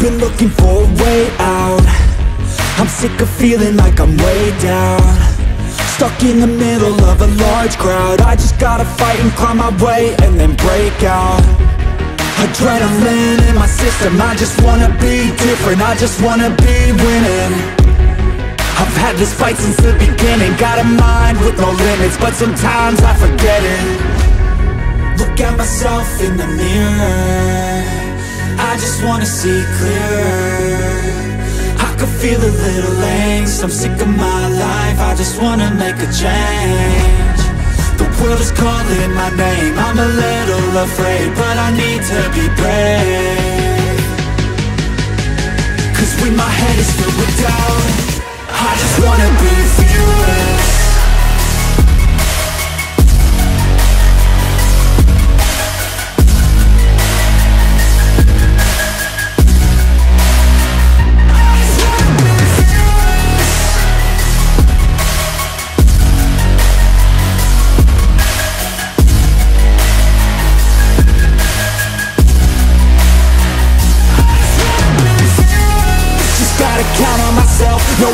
been looking for a way out. I'm sick of feeling like I'm way down. Stuck in the middle of a large crowd. I just gotta fight and climb my way and then break out. Adrenaline in my system. I just wanna be different. I just wanna be winning. I've had this fight since the beginning. Got a mind with no limits But sometimes I forget it. Look at myself in the mirror I just wanna see clearer. I can feel a little angst. I'm sick of my life. I just wanna make a change. The world is calling my name. I'm a little afraid But I need to be brave. Cause when my head is filled with doubt I just wanna be Just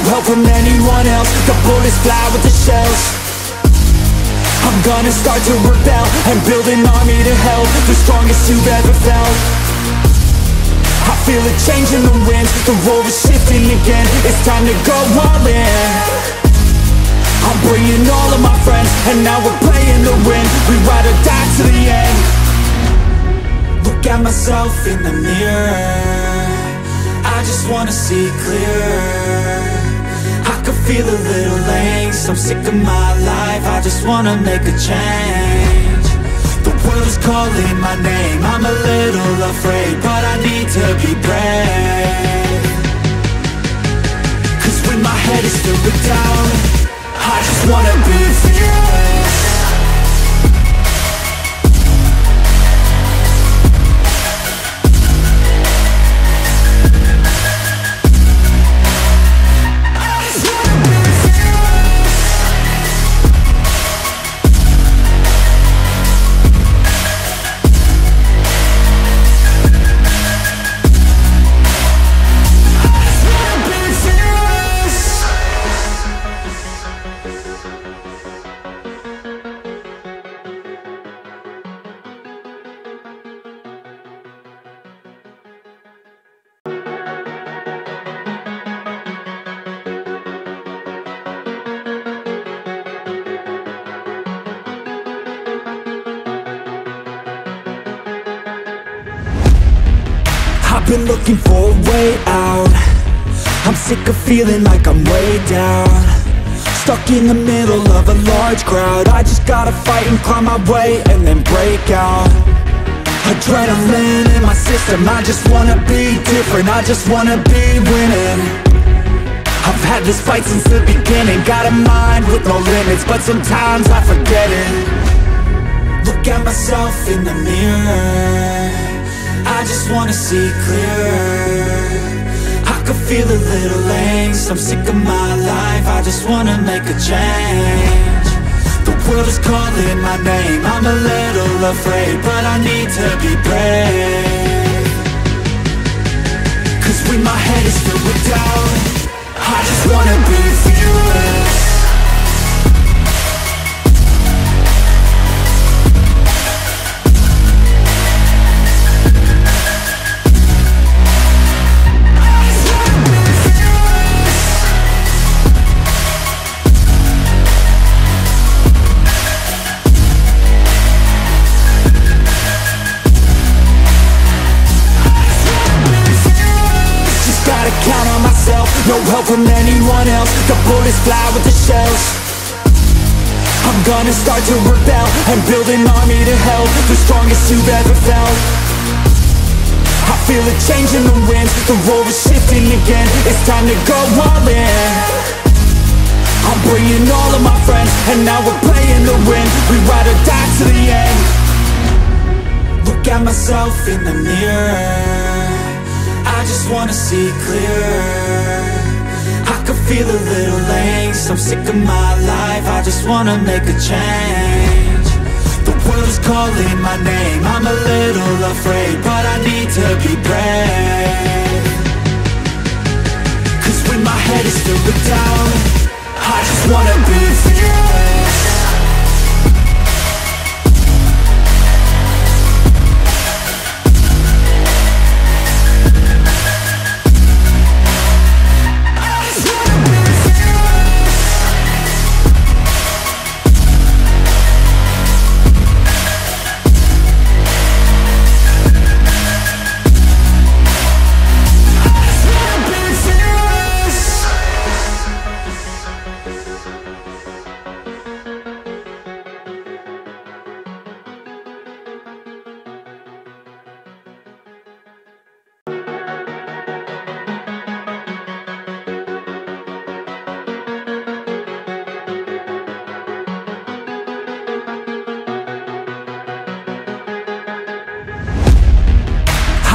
Help from anyone else. The bullets fly with the shells. I'm gonna start to rebel And build an army to help The strongest you've ever felt. I feel a change in the winds The road is shifting again. It's time to go all in. I'm bringing all of my friends And now we're playing to win. We ride or die to the end. Look at myself in the mirror. I just wanna see clearer I can feel a little angst I'm sick of my life I just wanna make a change. The world is calling my name I'm a little afraid But I need to be brave. Cause when my head is filled with doubt I just wanna be fearless Stuck in the middle of a large crowd. I just gotta fight and climb my way and then break out. Adrenaline in my system I just wanna be different. I just wanna be winning. I've had this fight since the beginning. Got a mind with no limits But sometimes I forget it. Look at myself in the mirror. I just wanna see clearer can feel a little angst I'm sick of my life I just wanna make a change. The world is calling my name I'm a little afraid But I need to be brave. Cause when my head is filled with doubt I just wanna be fearless help from anyone else. The bullets fly with the shells. I'm gonna start to rebel. And build an army to help The strongest you've ever felt. I feel a change in the winds The world is shifting again. It's time to go all in. I'm bringing all of my friends And now we're playing to win. We ride or die to the end. Look at myself in the mirror. I just wanna see clearer feel a little angst I'm sick of my life I just wanna make a change. The world is calling my name I'm a little afraid, but I need to be brave. Cause when my head is filled with doubt I just wanna be fearless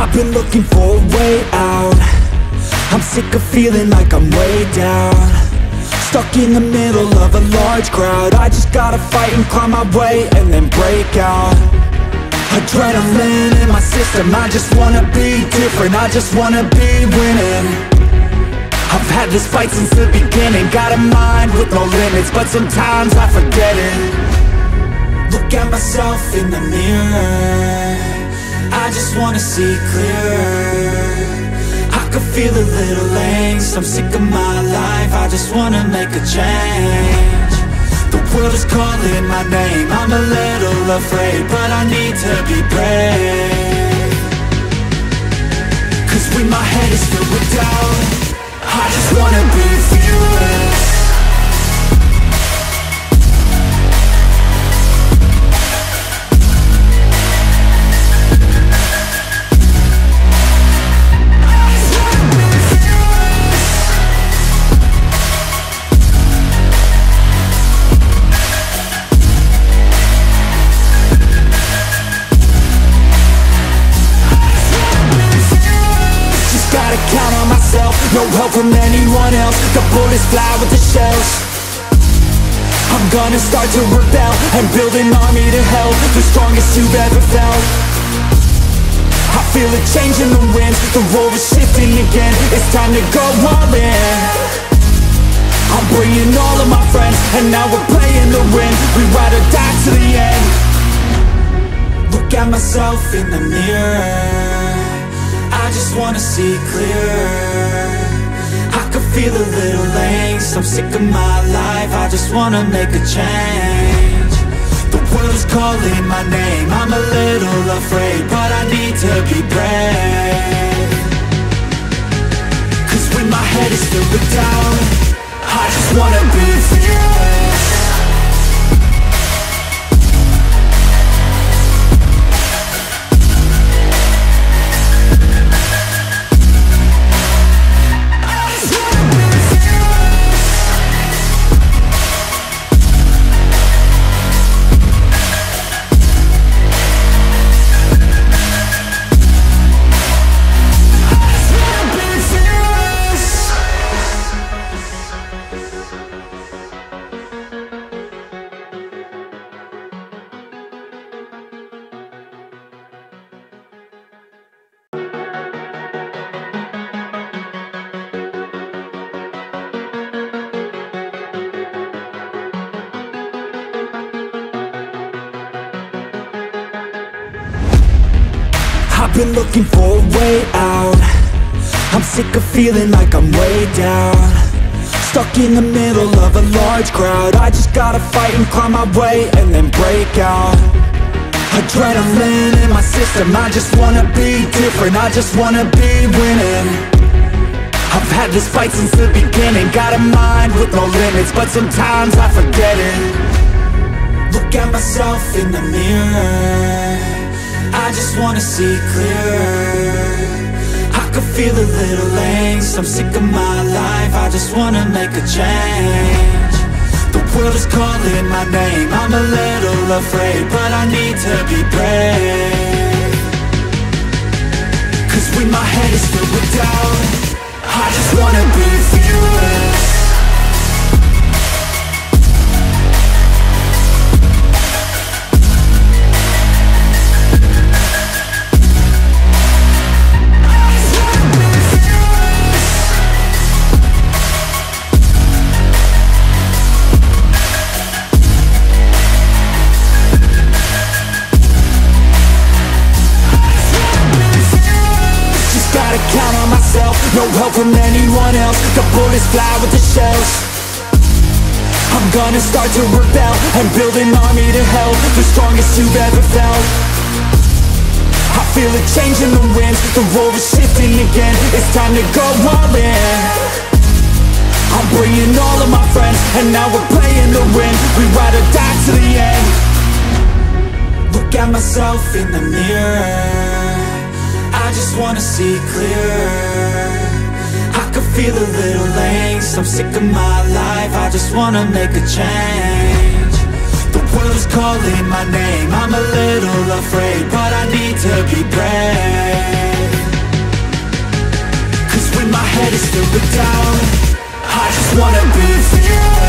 I've been looking for a way out. I'm sick of feeling like I'm way down. Stuck in the middle of a large crowd. I just gotta fight and climb my way and then break out. Adrenaline in my system. I just wanna be different. I just wanna be winning. I've had this fight since the beginning. Got a mind with no limits But sometimes I forget it. Look at myself in the mirror just wanna see clearer I could feel a little angst. I'm sick of my life. I just wanna make a change. The world is calling my name. I'm a little afraid But I need to be brave. Cause when my head is filled with doubt. I just wanna be fearless help from anyone else. The bullets fly with the shells. I'm gonna start to rebel. And build an army to help The strongest you've ever felt. I feel a change in the wind. The road is shifting again. It's time to go all in. I'm bringing all of my friends And now we're playing to win. We ride or die to the end. Look at myself in the mirror. I just wanna see clearer feel a little angst I'm sick of my life I just wanna make a change. The world is calling my name I'm a little afraid But I need to be brave. Cause when my head is filled with doubt I just wanna be fearless feeling like I'm way down. Stuck in the middle of a large crowd. I just gotta fight and climb my way and then break out. Adrenaline in my system. I just wanna be different. I just wanna be winning. I've had this fight since the beginning. Got a mind with no limits But sometimes I forget it. Look at myself in the mirror. I just wanna see clearer feel a little angst. I'm sick of my life. I just wanna make a change. The world is calling my name. I'm a little afraid But I need to be brave. Cause when my head is filled with doubt I just wanna be fearless The bullets fly with the shells. I'm gonna start to rebel And build an army to help The strongest you've ever felt. I feel a change in the winds The world is shifting again. It's time to go all in. I'm bringing all of my friends And now we're playing to win. We ride or die to the end. Look at myself in the mirror. I just wanna see clearer feel a little angst I'm sick of my life I just wanna make a change. The world is calling my name I'm a little afraid But I need to be brave. Cause when my head is filled with doubt I just wanna be fearless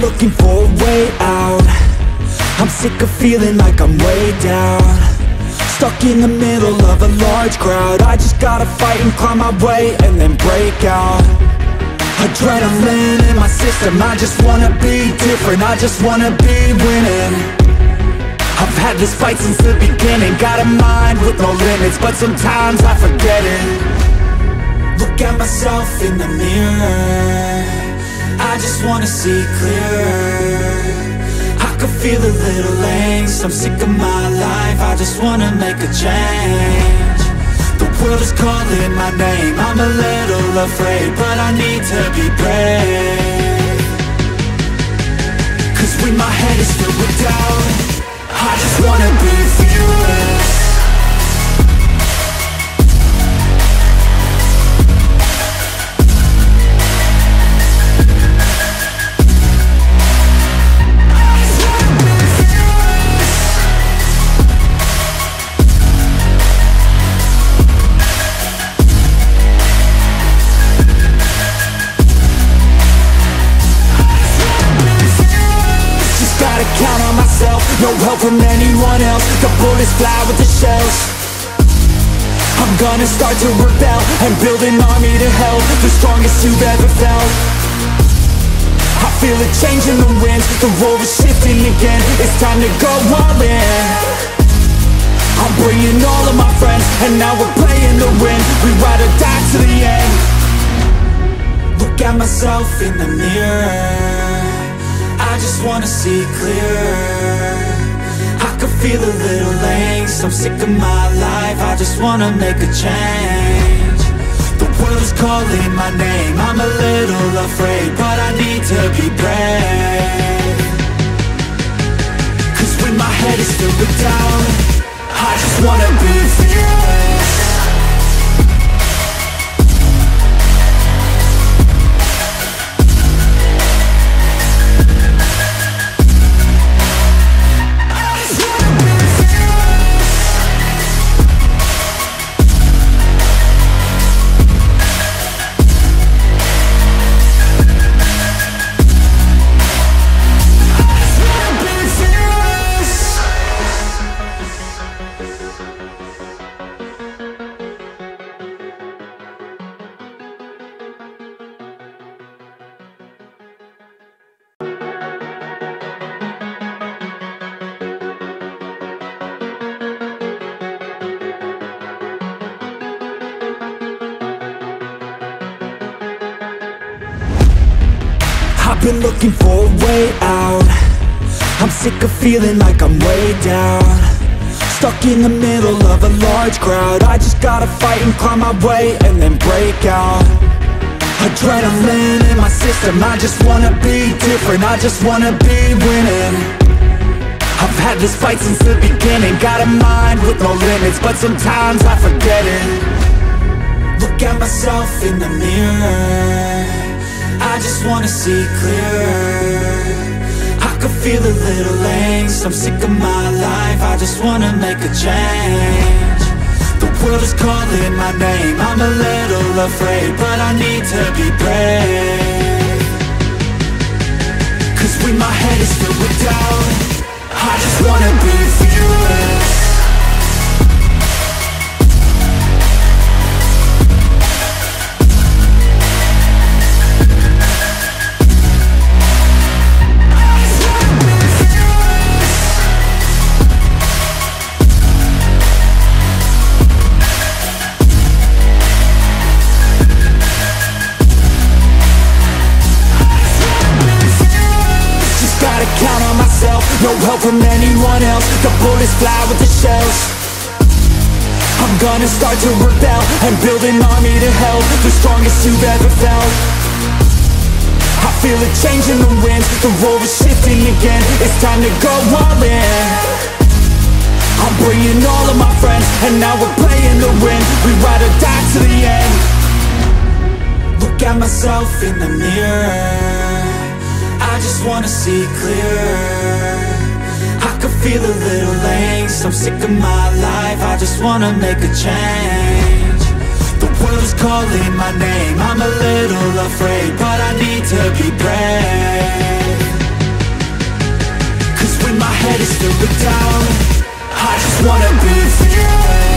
Looking for a way out. I'm sick of feeling like I'm way down. Stuck in the middle of a large crowd. I just gotta fight and climb my way and then break out. Adrenaline in my system. I just wanna be different. I just wanna be winning. I've had this fight since the beginning. Got a mind with no limits But sometimes I forget it. Look at myself in the mirror I just wanna see clearer. I can feel a little angst. I'm sick of my life. I just wanna make a change. The world is calling my name. I'm a little afraid But I need to be brave. Cause when my head is filled with doubt. I just wanna be fearless No help from anyone else. The bullets fly with the shells. I'm gonna start to rebel And build an army to help The strongest you've ever felt. I feel a change in the winds The world is shifting again. It's time to go all in. I'm bringing all of my friends And now we're playing to win. We ride or die to the end. Look at myself in the mirror. I just wanna see clearer feel a little angst I'm sick of my life I just wanna make a change. The world is calling my name. I'm a little afraid But I need to be brave. Cause when my head is filled with doubt I just wanna be fearless down. Stuck in the middle of a large crowd. I just gotta fight and climb my way and then break out. Adrenaline in my system. I just wanna be different. I just wanna be winning. I've had this fight since the beginning. Got a mind with no limits But sometimes I forget it. Look at myself in the mirror. I just wanna see clearer. I can feel a little angst. I'm sick of my I just wanna make a change. The world is calling my name. I'm a little afraid But I need to be brave. Cause when my head is filled with doubt I just wanna be fearless gonna start to rebel. And build an army to help The strongest you've ever felt. I feel a change in the winds The world is shifting again. It's time to go all in. I'm bringing all of my friends And now we're playing to win. We ride or die to the end. Look at myself in the mirror. I just wanna see clearer feel a little angst. I'm sick of my life. I just wanna make a change. The world is calling my name. I'm a little afraid But I need to be brave. Cause when my head is filled with doubt I just wanna be fearless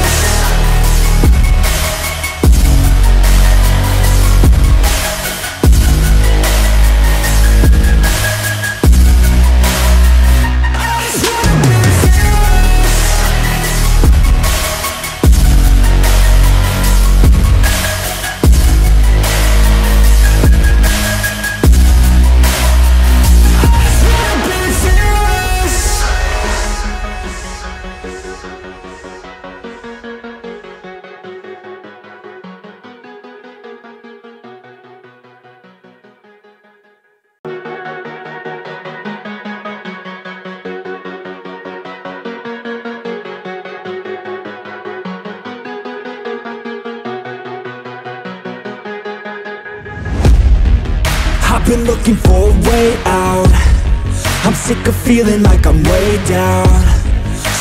feeling like I'm way down.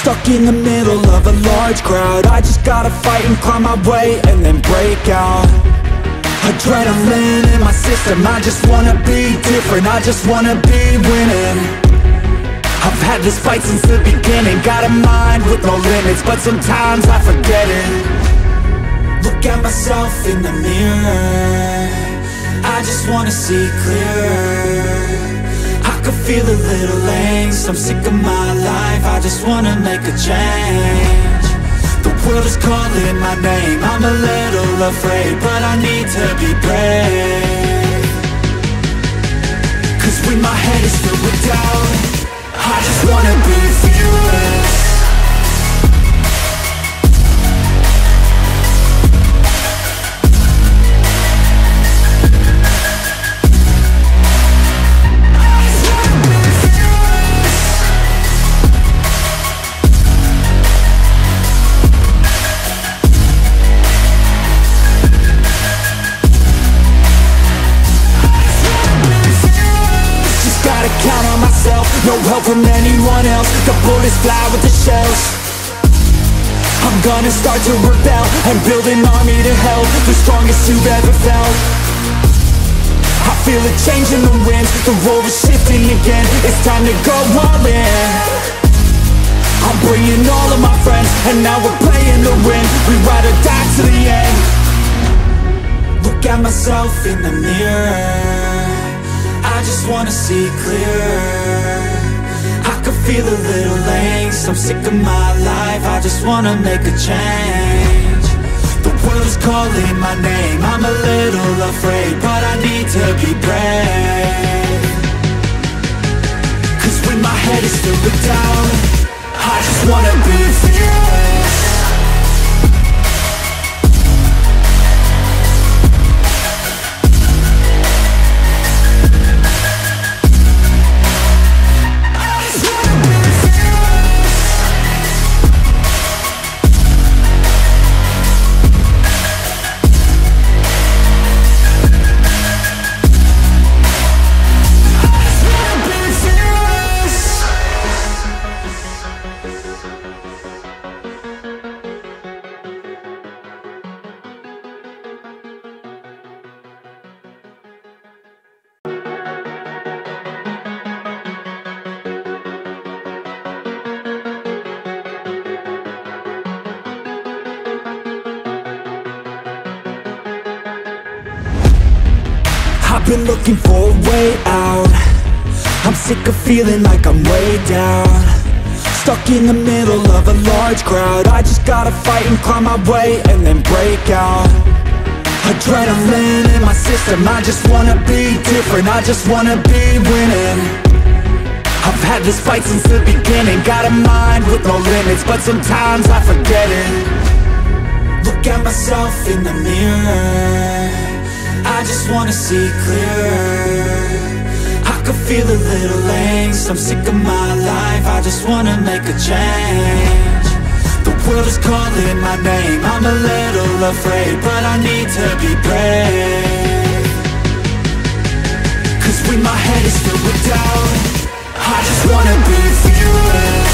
Stuck in the middle of a large crowd. I just gotta fight and climb my way and then break out. Adrenaline in my system. I just wanna be different. I just wanna be winning. I've had this fight since the beginning. Got a mind with no limits But sometimes I forget it. Look at myself in the mirror. I just wanna see clearer feel a little angst. I'm sick of my life. I just wanna make a change. The world is calling my name. I'm a little afraid But I need to be brave. Cause when my head is filled with doubt I just wanna be fearless No help from anyone else. The bullets fly with the shells. I'm gonna start to rebel And build an army to help The strongest you've ever felt. I feel a change in the winds The world is shifting again. It's time to go all in. I'm bringing all of my friends And now we're playing to win. We ride or die to the end. Look at myself in the mirror. I just wanna see clearer I feel a little angst. I'm sick of my life I just wanna make a change. The world is calling my name I'm a little afraid But I need to be brave. Cause when my head is filled with doubt I just wanna be fearless the middle of a large crowd. I just gotta fight and climb my way and then break out. Adrenaline in my system I just wanna be different. I just wanna be winning. I've had this fight since the beginning. Got a mind with no limits But sometimes I forget it. Look at myself in the mirror. I just wanna see clearer I feel a little angst I'm sick of my life. I just wanna make a change. The world is calling my name. I'm a little afraid But I need to be brave. Cause when my head is filled with doubt I just wanna be fearless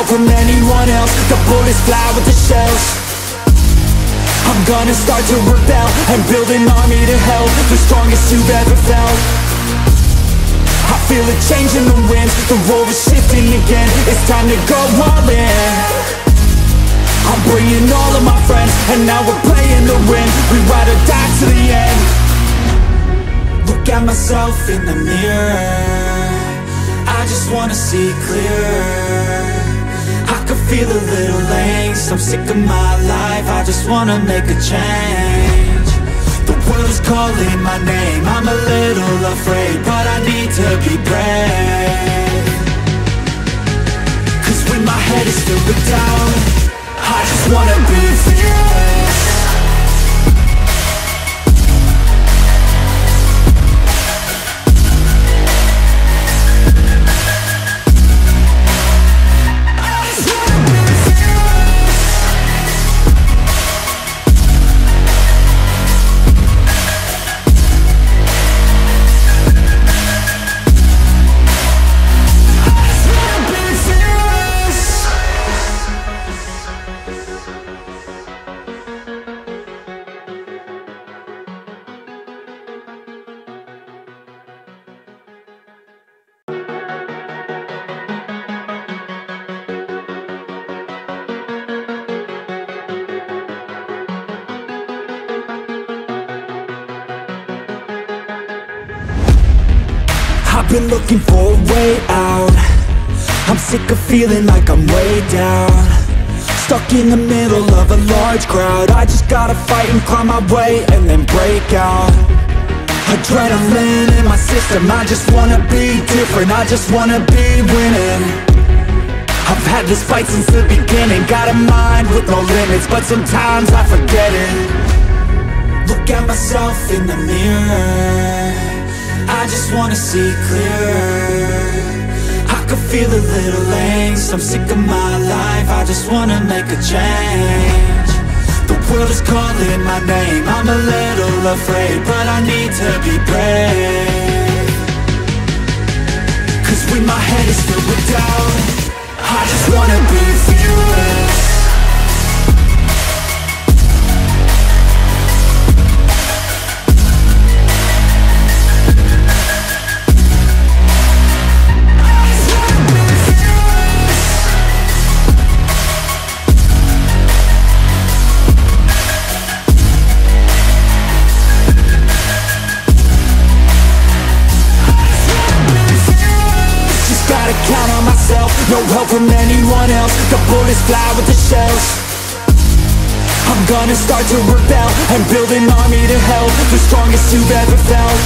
help from anyone else. The bullets fly with the shells. I'm gonna start to rebel And build an army to help The strongest you've ever felt. I feel a change in the winds The world is shifting again. It's time to go all in. I'm bringing all of my friends And now we're playing to win. We ride or die to the end. Look at myself in the mirror. I just wanna see clearer feel a little angst I'm sick of my life. I just wanna make a change. The world is calling my name. I'm a little afraid But I need to be brave. Cause when my head is filled with doubt I just wanna be fearless feeling like I'm way down. Stuck in the middle of a large crowd. I just gotta fight and climb my way and then break out. Adrenaline in my system. I just wanna be different. I just wanna be winning. I've had this fight since the beginning. Got a mind with no limits But sometimes I forget it. Look at myself in the mirror. I just wanna see clearer I could feel a little angst. I'm sick of my life. I just wanna make a change. The world is calling my name. I'm a little afraid But I need to be brave. Cause when my head is filled with doubt I just wanna be No help from anyone else. The bullets fly with the shells. I'm gonna start to rebel And build an army to help The strongest you've ever felt.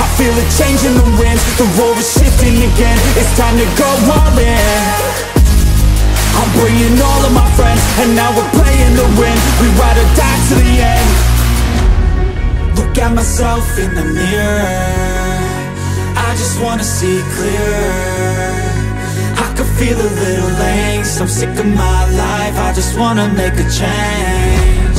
I feel a change in the winds. The road is shifting again. It's time to go all in. I'm bringing all of my friends And now we're playing to win. We ride or die to the end. Look at myself in the mirror. I just wanna see clearer feel a little angst I'm sick of my life I just wanna make a change.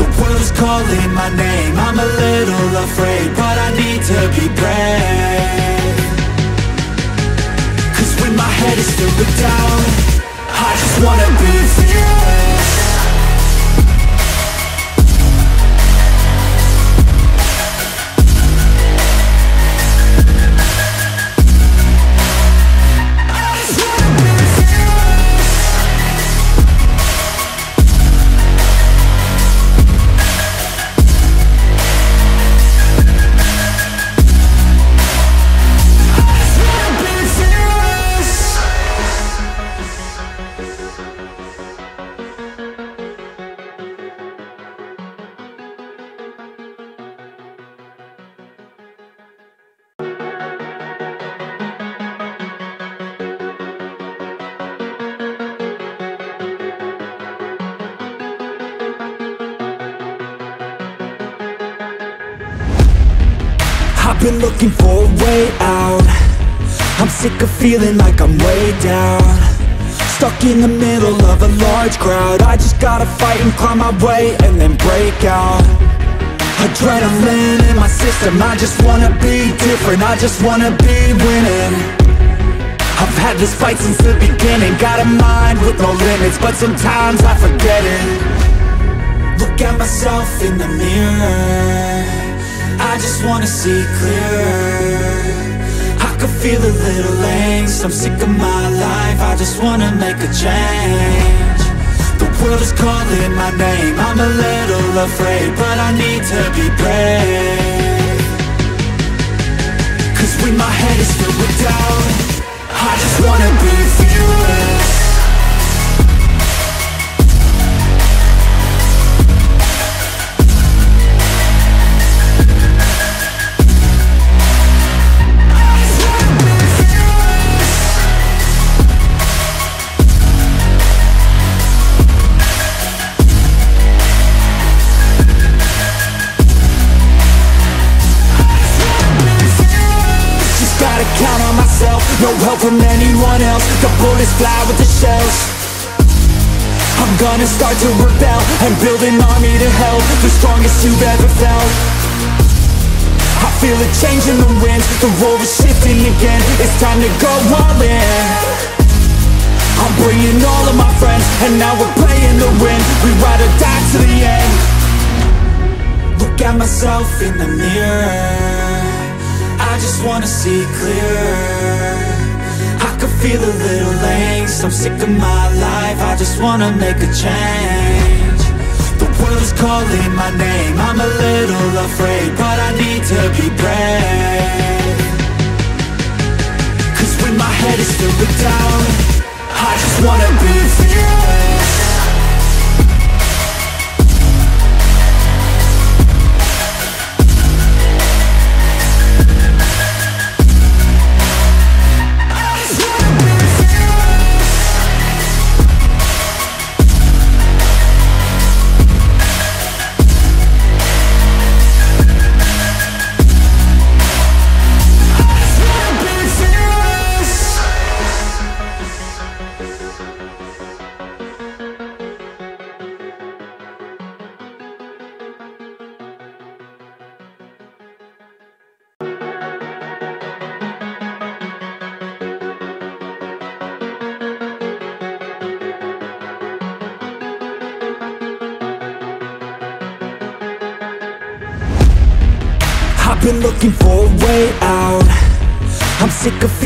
The world is calling my name. I'm a little afraid, but I need to be brave. Cause when my head is filled with doubt I just wanna be fearless feeling like I'm way down. Stuck in the middle of a large crowd. I just gotta fight and climb my way and then break out. Adrenaline in my system. I just wanna be different. I just wanna be winning. I've had this fight since the beginning. Got a mind with no limits But sometimes I forget it. Look at myself in the mirror. I just wanna see clearer I could feel a little angst. I'm sick of my life. I just wanna make a change. The world is calling my name. I'm a little afraid But I need to be brave. Cause when my head is filled with doubt I just wanna be I from anyone else. The bullets fly with the shells. I'm gonna start to rebel. And build an army to help The strongest you've ever felt. I feel a change in the wind. The road is shifting again. It's time to go all in. I'm bringing all of my friends And now we're playing to win. We ride or die to the end. Look at myself in the mirror. I just wanna see clearer feel a little angst I'm sick of my life. I just wanna make a change. The world is calling my name. I'm a little afraid But I need to be brave. Cause when my head is filled with doubt I just wanna be fearless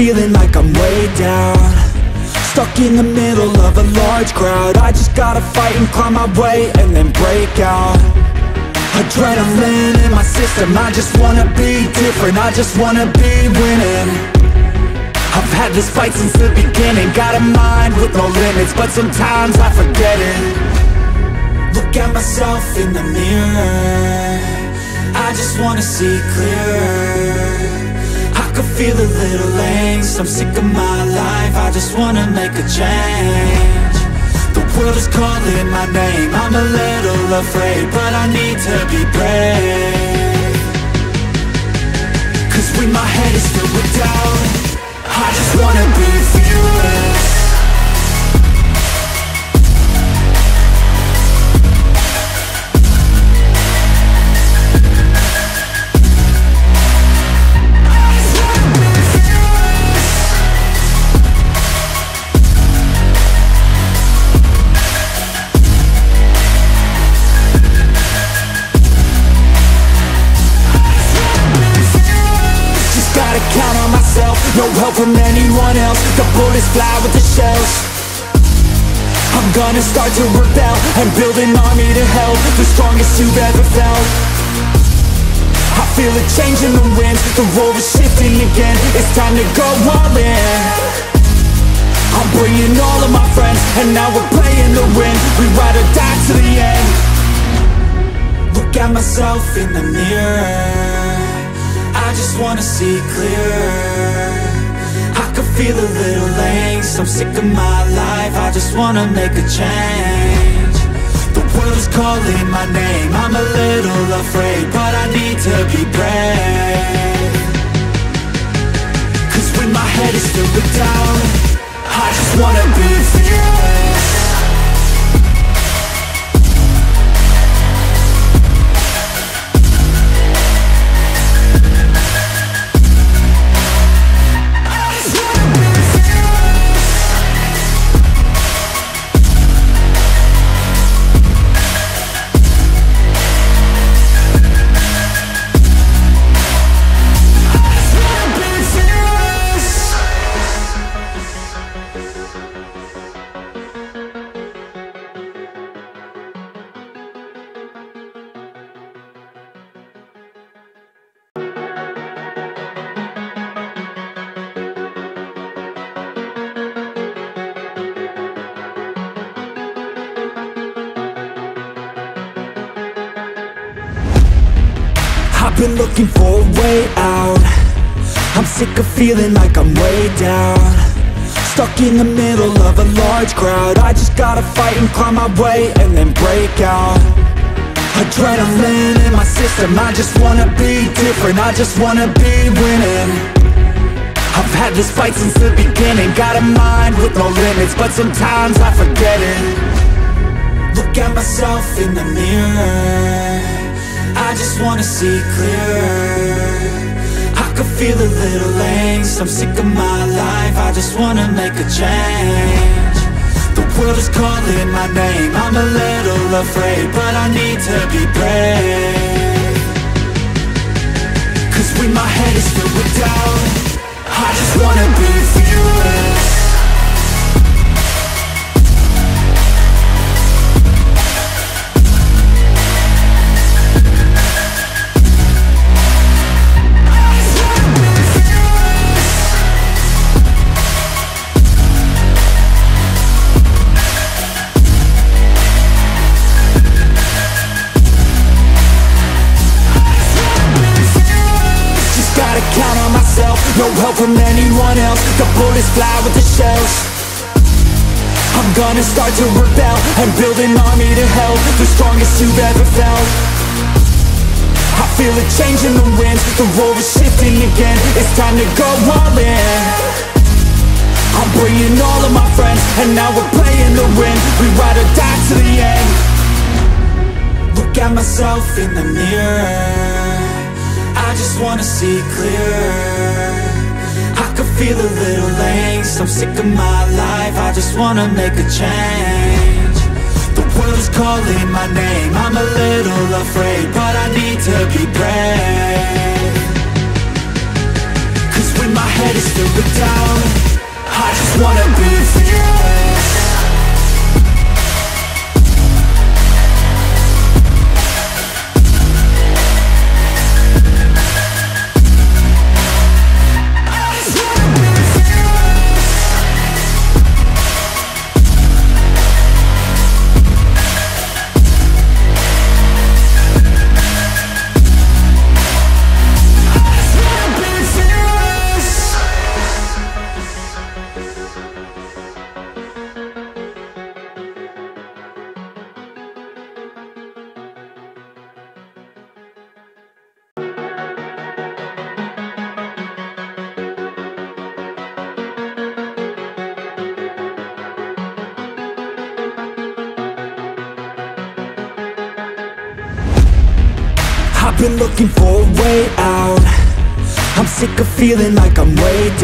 feeling like I'm way down. Stuck in the middle of a large crowd. I just gotta fight and climb my way and then break out. Adrenaline in my system. I just wanna be different. I just wanna be winning. I've had this fight since the beginning. Got a mind with no limits But sometimes I forget it. Look at myself in the mirror. I just wanna see clearer feel a little angst. I'm sick of my life. I just wanna make a change. The world is calling my name. I'm a little afraid But I need to be brave. Cause when my head is filled with doubt I just wanna be help from anyone else. The bullets fly with the shells. I'm gonna start to rebel And build an army to help The strongest you've ever felt. I feel a change in the winds The world is shifting again. It's time to go all in. I'm bringing all of my friends And now we're playing to win. We ride or die to the end. Look at myself in the mirror. I just wanna see clearer feel a little angst I'm sick of my life I just wanna make a change. The world is calling my name I'm a little afraid But I need to be brave. Cause when my head is filled with doubt I just wanna be fearless in the middle of a large crowd. I just gotta fight and climb my way and then break out. Adrenaline in my system I just wanna be different. I just wanna be winning. I've had this fight since the beginning. Got a mind with no limits But sometimes I forget it. Look at myself in the mirror. I just wanna see clearer I could feel a little angst I'm sick of my life I just wanna make a change. The world is calling my name I'm a little afraid But I need to be brave. Cause when my head is filled with doubt I just wanna be fearless No help from anyone else. The bullets fly with the shells. I'm gonna start to rebel And build an army to help The strongest you've ever felt. I feel a change in the winds The world is shifting again. It's time to go all in. I'm bringing all of my friends And now we're playing to win. We ride or die to the end. Look at myself in the mirror. I just wanna see clearer feel a little angst I'm sick of my life I just wanna make a change. The world is calling my name I'm a little afraid But I need to be brave. Cause when my head is filled with doubt I just wanna be fearless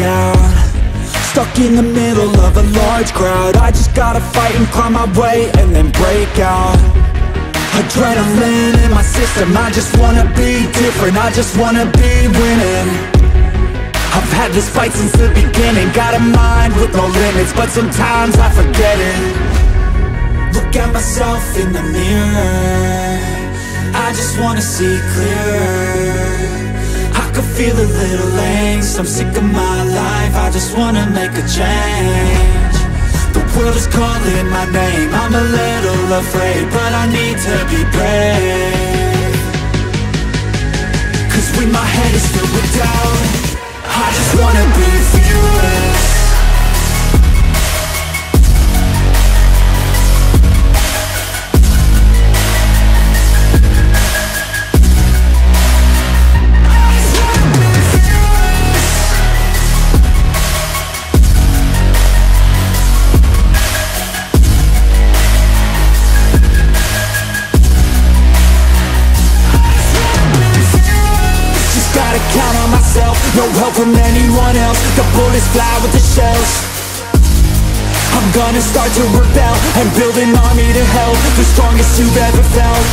down. Stuck in the middle of a large crowd. I just gotta fight and climb my way and then break out. Adrenaline in my system. I just wanna be different. I just wanna be winning. I've had this fight since the beginning. Got a mind with no limits But sometimes I forget it. Look at myself in the mirror. I just wanna see clearer feel a little angst. I'm sick of my life. I just wanna make a change. The world is calling my name. I'm a little afraid But I need to be brave. Cause when my head is filled with doubt I just wanna be Just No help from anyone else. The bullets fly with the shells. I'm gonna start to rebel And build an army to help The strongest you've ever felt.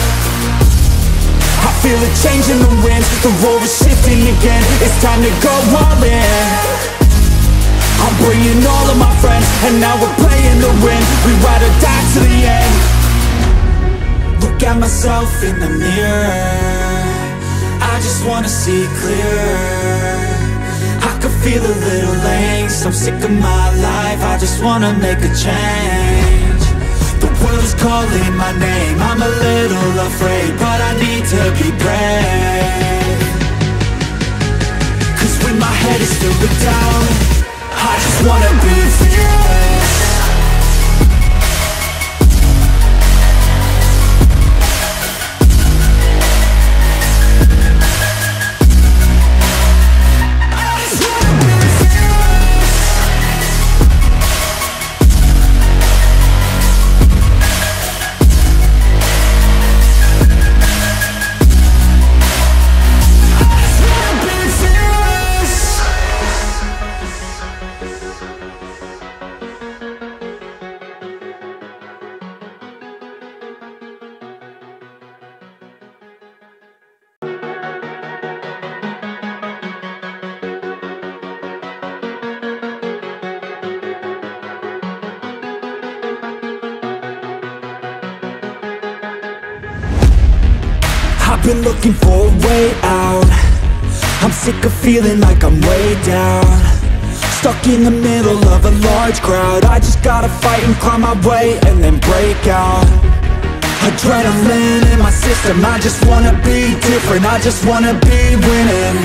I feel a change in the wind. The roar is shifting again. It's time to go all in. I'm bringing all of my friends And now we're playing to win. We ride or die to the end. Look at myself in the mirror. I just wanna see clearer feel a little angst I'm sick of my life I just wanna make a change. The world is calling my name. I'm a little afraid But I need to be brave. Cause when my head is filled with doubt I just wanna be fearless down. Stuck in the middle of a large crowd. I just gotta fight and climb my way and then break out. Adrenaline in my system. I just wanna be different. I just wanna be winning.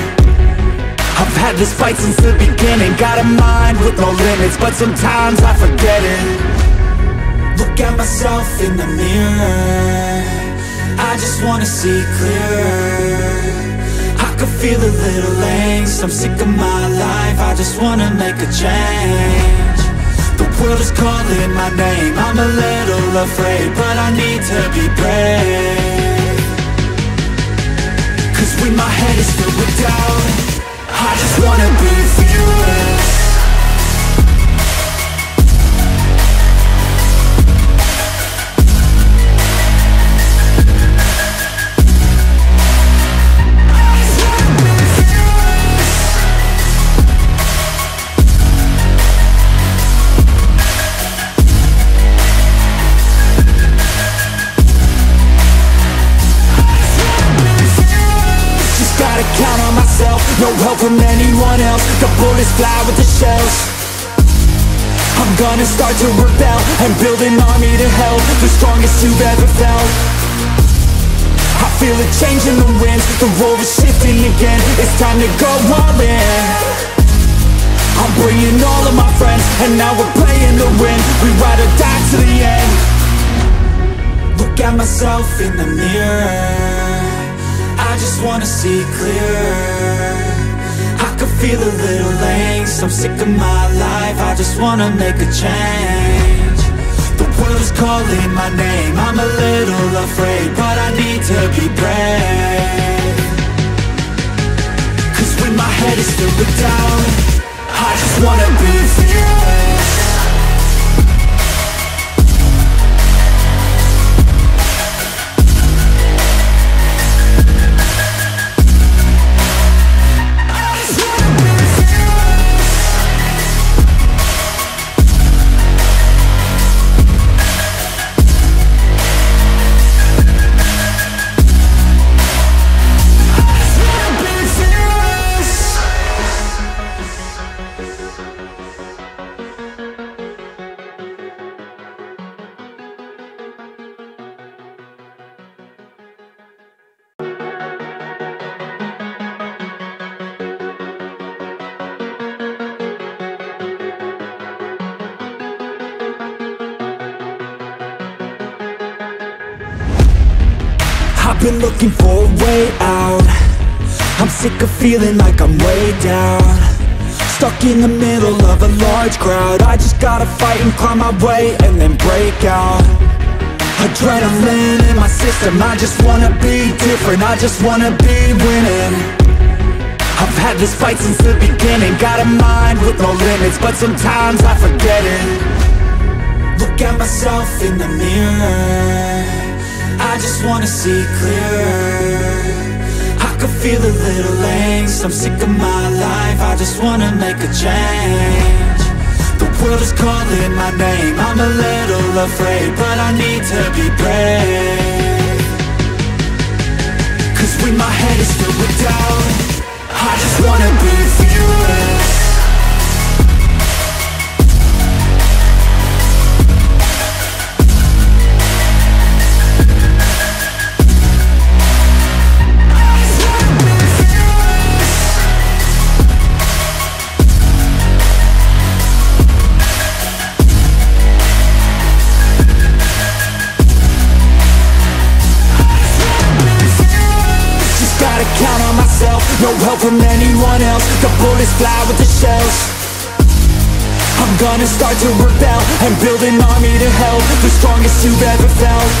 I've had this fight since the beginning. Got a mind with no limits But sometimes I forget it. Look at myself in the mirror. I just wanna see clearer I feel a little angst. I'm sick of my life I just wanna make a change. The world is calling my name I'm a little afraid But I need to be brave. Cause when my head is filled with doubt I just wanna be Just from anyone else. The bullets fly with the shells. I'm gonna start to rebel And build an army to help The strongest you've ever felt. I feel a change in the wind. The roar is shifting again. It's time to go all in. I'm bringing all of my friends And now we're playing to win. We ride or die to the end. Look at myself in the mirror. I just wanna see clearer feel a little angst. I'm sick of my life. I just wanna make a change. The world is calling my name. I'm a little afraid But I need to be brave. Cause when my head is filled with doubt I just wanna be fearless in the middle of a large crowd. I just gotta fight and climb my way and then break out. Adrenaline in my system I just wanna be different. I just wanna be winning. I've had this fight since the beginning. Got a mind with no limits But sometimes I forget it. Look at myself in the mirror. I just wanna see clearer I feel a little angst. I'm sick of my life I just wanna make a change. The world is calling my name I'm a little afraid But I need to be brave. Cause when my head is filled with doubt I just wanna be fearless from anyone else. The bullets fly with the shells. I'm gonna start to rebel And build an army to help The strongest you've ever felt.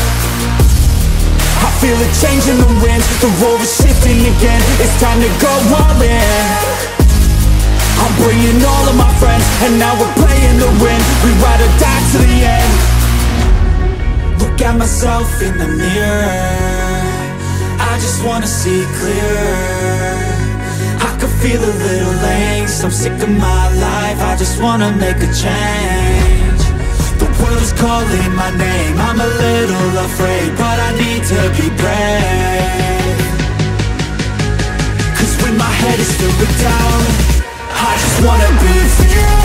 I feel a change in the winds The road is shifting again. It's time to go all in. I'm bringing all of my friends And now we're playing to win. We ride or die to the end. Look at myself in the mirror. I just wanna see clearer could feel a little angst. I'm sick of my life I just wanna make a change. The world is calling my name I'm a little afraid But I need to be brave. Cause when my head is filled with doubt I just wanna be fearless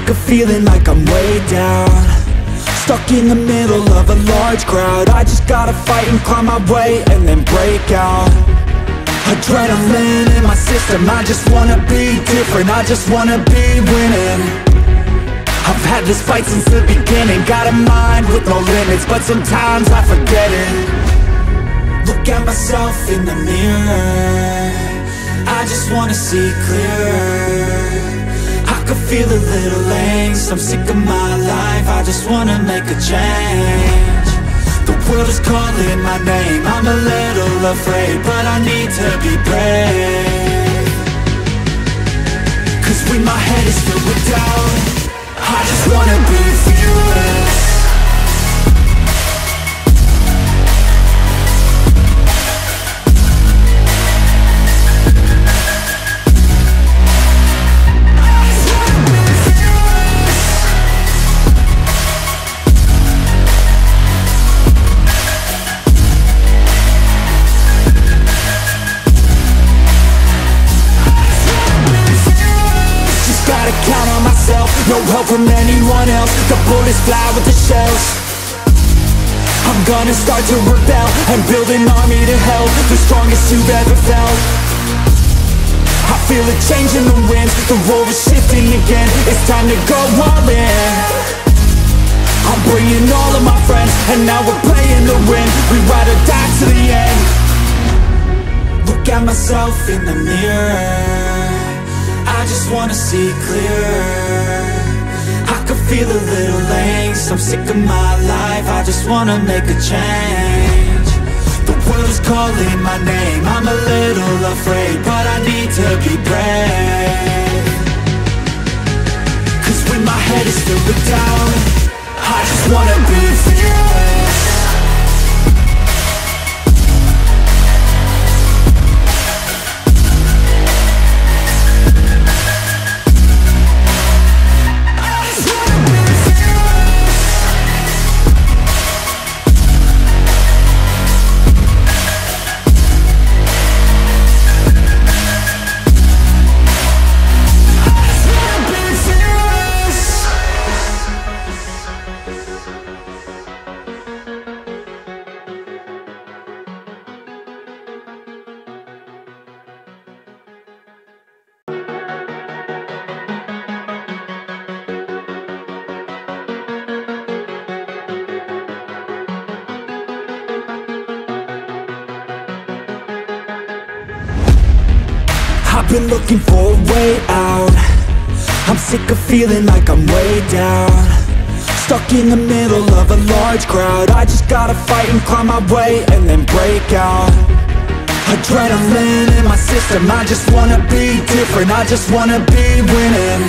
sick of feeling like I'm way down. Stuck in the middle of a large crowd. I just gotta fight and climb my way and then break out. Adrenaline in my system. I just wanna be different. I just wanna be winning. I've had this fight since the beginning. Got a mind with no limits But sometimes I forget it. Look at myself in the mirror. I just wanna see clearer I feel a little angst. I'm sick of my life. I just wanna make a change. The world is calling my name. I'm a little afraid But I need to be brave. Cause when my head is filled with doubt I just wanna be fearless help from anyone else. The bullets fly with the shells. I'm gonna start to rebel And build an army to help The strongest you've ever felt. I feel a change in the winds The world is shifting again. It's time to go all in. I'm bringing all of my friends And now we're playing to win. We ride or die to the end. Look at myself in the mirror. I just wanna see clearer feel a little angst. I'm sick of my life. I just wanna make a change. The world is calling my name. I'm a little afraid But I need to be brave In the middle of a large crowd. I just gotta fight and climb my way and then break out. Adrenaline in my system I just wanna be different I just wanna be winning.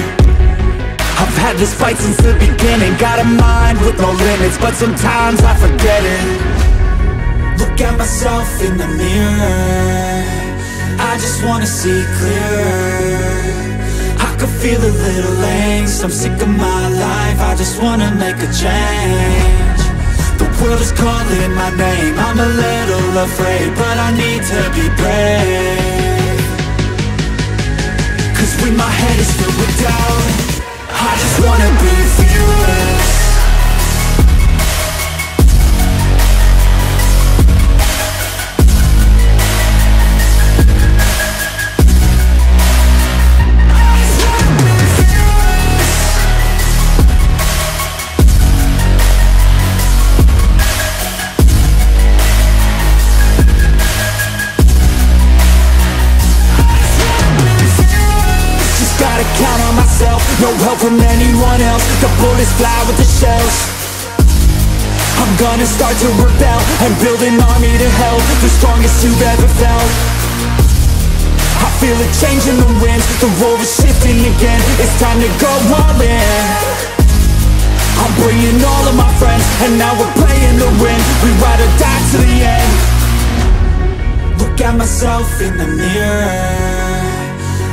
I've had this fight since the beginning Got a mind with no limits But sometimes I forget it. Look at myself in the mirror I just wanna see clearer I could feel a little angst. I'm sick of my life. I just wanna make a change. The world is calling my name. I'm a little afraid But I need to be brave. Cause when my head is filled with doubt I just wanna be I gonna start to rebel. And build an army to help The strongest you've ever felt. I feel a change in the winds The world is shifting again. It's time to go all in. I'm bringing all of my friends And now we're playing to win. We ride or die to the end. Look at myself in the mirror.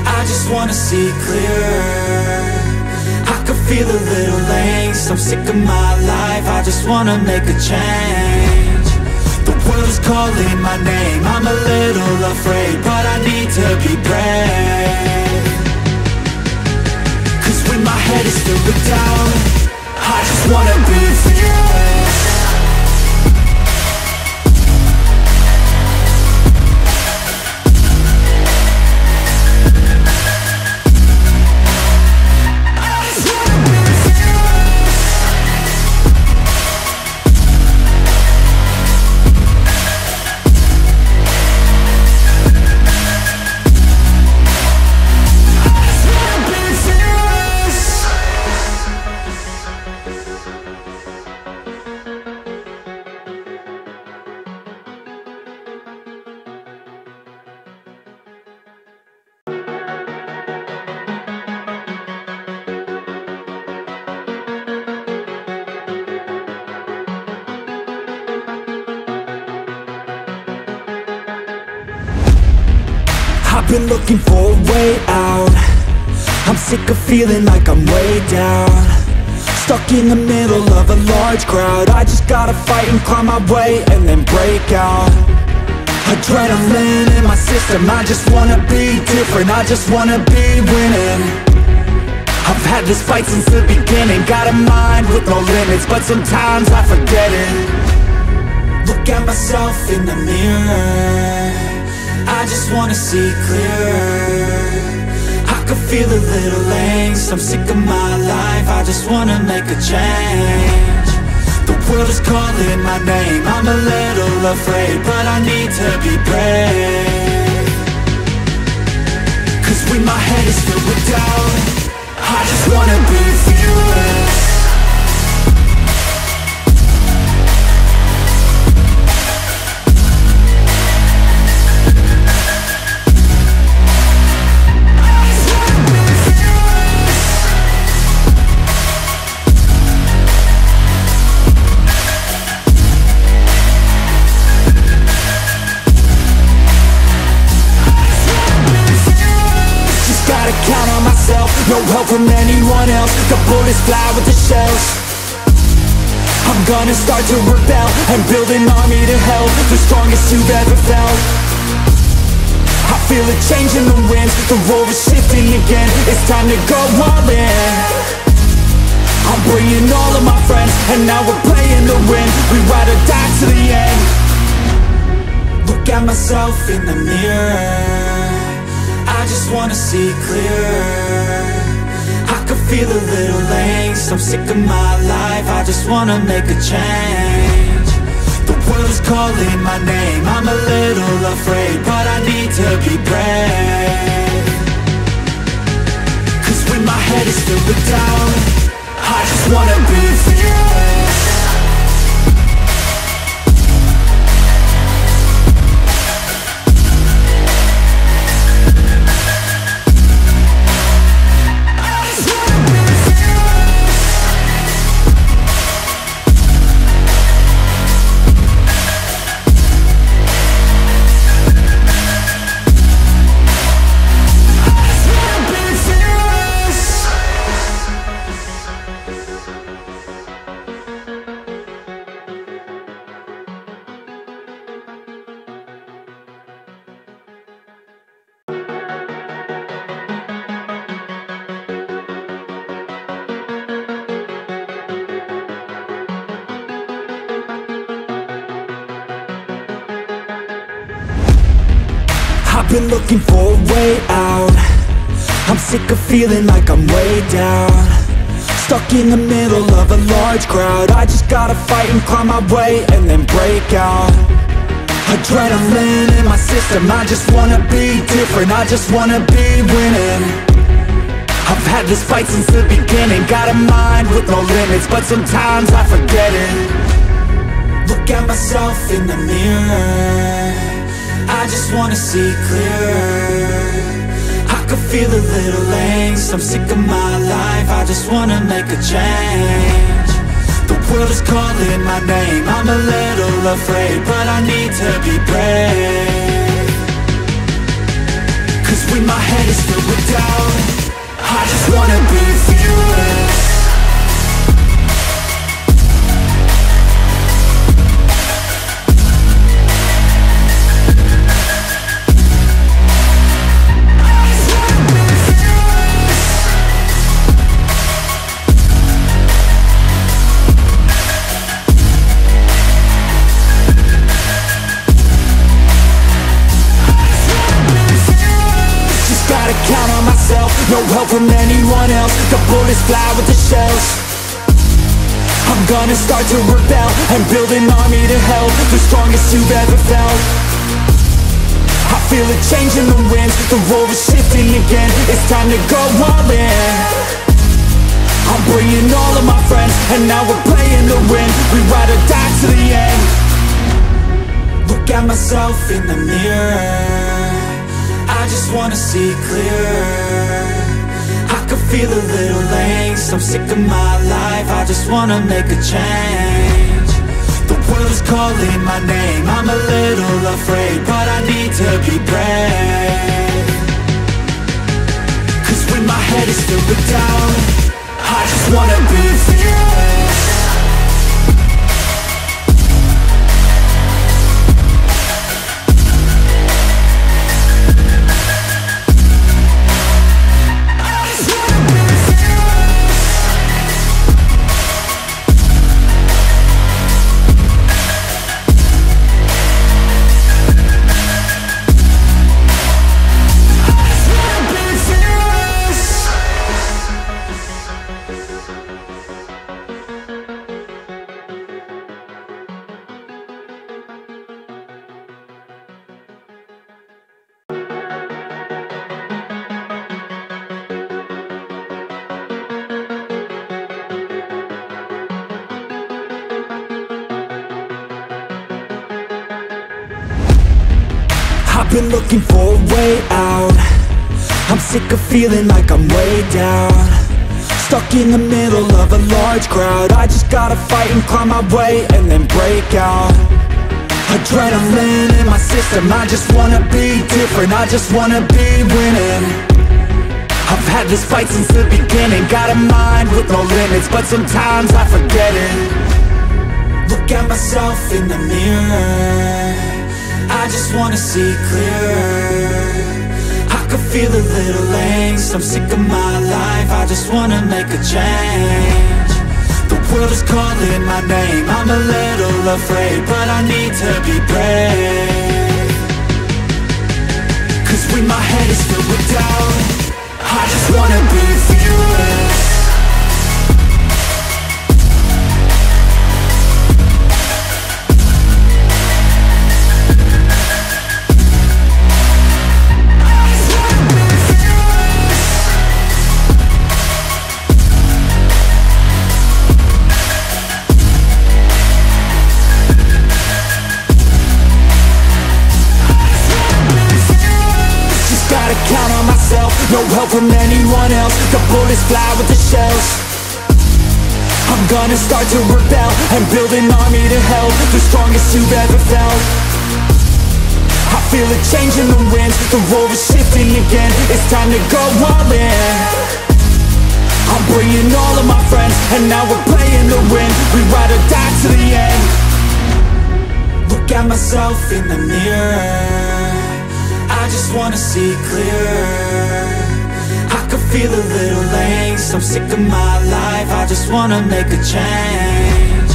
I just wanna see clearer I could feel a little angst. I'm sick of my life I just wanna make a change. The world is calling my name I'm a little afraid But I need to be brave. Cause when my head is filled with doubt I just wanna be fearless I've been looking for a way out. I'm sick of feeling like I'm way down. Stuck in the middle of a large crowd. I just gotta fight and climb my way and then break out. Adrenaline in my system. I just wanna be different. I just wanna be winning. I've had this fight since the beginning. Got a mind with no limits But sometimes I forget it. Look at myself in the mirror just wanna see clearer I could feel a little angst. I'm sick of my life. I just wanna make a change. The world is calling my name. I'm a little afraid But I need to be brave. Cause when my head is filled with doubt I just wanna be fearless help from anyone else. The bullets fly with the shells. I'm gonna start to rebel. And build an army to help The strongest you've ever felt. I feel a change in the winds The world is shifting again. It's time to go all in. I'm bringing all of my friends And now we're playing to win. We ride or die to the end. Look at myself in the mirror. I just wanna see clearer feel a little angst. I'm sick of my life. I just wanna make a change. The world is calling my name. I'm a little afraid But I need to be brave. Cause when my head is filled with doubt I just wanna be fearless feeling like I'm way down. Stuck in the middle of a large crowd. I just gotta fight and climb my way and then break out. Adrenaline in my system. I just wanna be different. I just wanna be winning. I've had this fight since the beginning. Got a mind with no limits But sometimes I forget it. Look at myself in the mirror. I just wanna see clearer feel a little angst. I'm sick of my life. I just wanna make a change. The world is calling my name. I'm a little afraid But I need to be brave. Cause when my head is filled with doubt I just wanna be fearless start to rebel. And build an army to help The strongest you've ever felt. I feel a change in the winds The world is shifting again. It's time to go all in. I'm bringing all of my friends And now we're playing to win. We ride or die to the end. Look at myself in the mirror. I just wanna see clearer feel a little angst I'm sick of my life. I just wanna make a change. The world is calling my name. I'm a little afraid But I need to be brave. Cause when my head is filled with doubt I just wanna be fearless I've been looking for a way out. I'm sick of feeling like I'm way down. Stuck in the middle of a large crowd. I just gotta fight and climb my way and then break out. Adrenaline in my system. I just wanna be different. I just wanna be winning. I've I've had this fight since the beginning. Got a mind with no limits But sometimes I forget it. Look at myself in the mirror I just wanna see clearer. I could feel a little angst. I'm sick of my life. I just wanna make a change. The world is calling my name. I'm a little afraid But I need to be brave. Cause when my head is filled with doubt I just wanna be fearless No help from anyone else. The bullets fly with the shells. I'm gonna start to rebel And build an army to help The strongest you've ever felt. I feel a change in the winds The world is shifting again. It's time to go all in. I'm bringing all of my friends And now we're playing to win. We ride or die to the end. Look at myself in the mirror. I just wanna see clearer feel a little angst I'm sick of my life I just wanna make a change.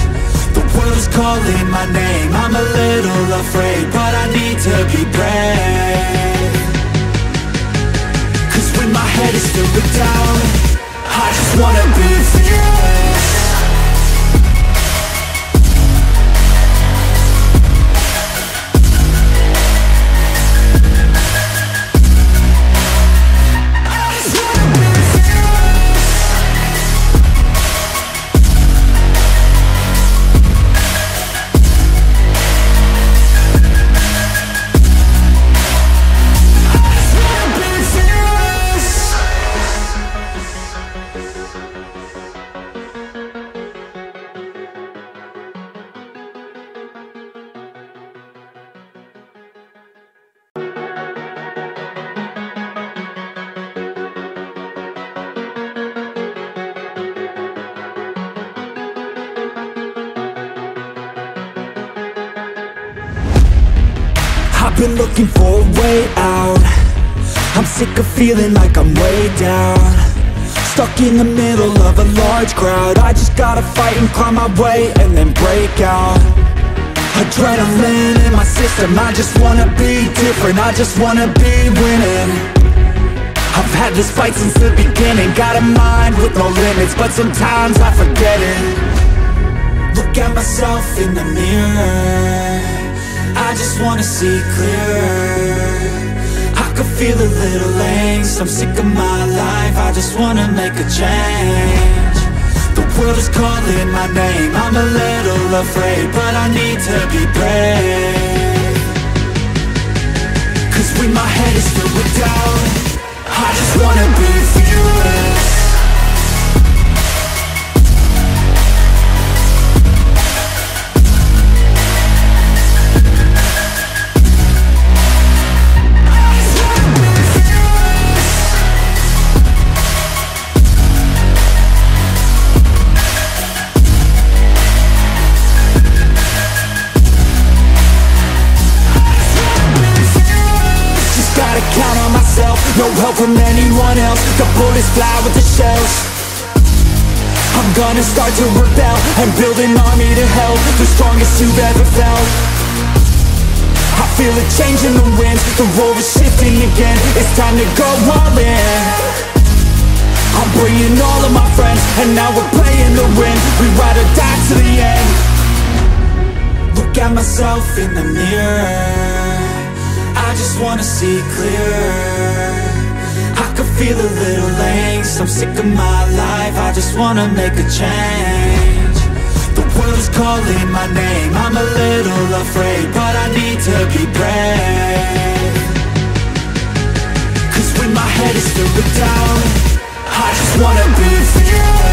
The world is calling my name I'm a little afraid But I need to be brave. Cause when my head is filled with doubt I just wanna be fearless crowd I just gotta fight and climb my way and then break out. Adrenaline in my system I just wanna be different I just wanna be winning. I've had this fight since the beginning Got a mind with no limits But sometimes I forget it. Look at myself in the mirror I just wanna see clearer. I could feel a little angst I'm sick of my life I just wanna make a change The world is calling my name. I'm a little afraid But I need to be brave. Cause when my head is filled with doubt I'm sick of my life. I just wanna make a change. The world is calling my name. I'm a little afraid But I need to be brave. Cause when my head is filled with doubt I just wanna be free